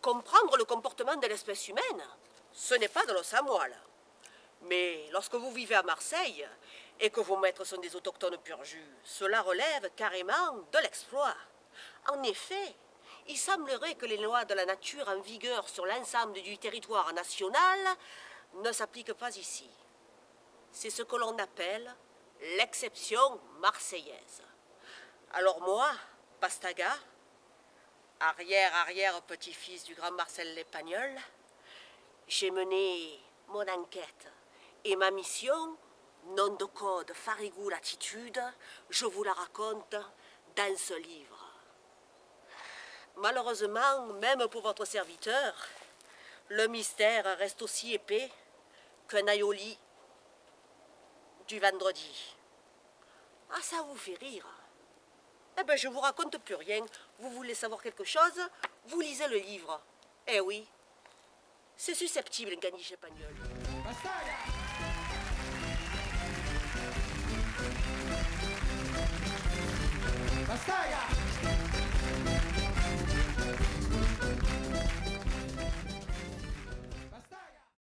Comprendre le comportement de l'espèce humaine, ce n'est pas de l'os à. Mais lorsque vous vivez à Marseille et que vos maîtres sont des autochtones pur jus, cela relève carrément de l'exploit. En effet, il semblerait que les lois de la nature en vigueur sur l'ensemble du territoire national ne s'appliquent pas ici. C'est ce que l'on appelle l'exception marseillaise. Alors moi, Pastaga, arrière-arrière petit-fils du grand Marcel Lépagnol, j'ai mené mon enquête et ma mission, nom de code Farigou Latitude, je vous la raconte dans ce livre. Malheureusement, même pour votre serviteur, le mystère reste aussi épais qu'un aioli du vendredi. Ah, ça vous fait rire. Eh bien, je vous raconte plus rien. Vous voulez savoir quelque chose Vous lisez le livre. Eh oui, c'est susceptible, un caniche espagnol.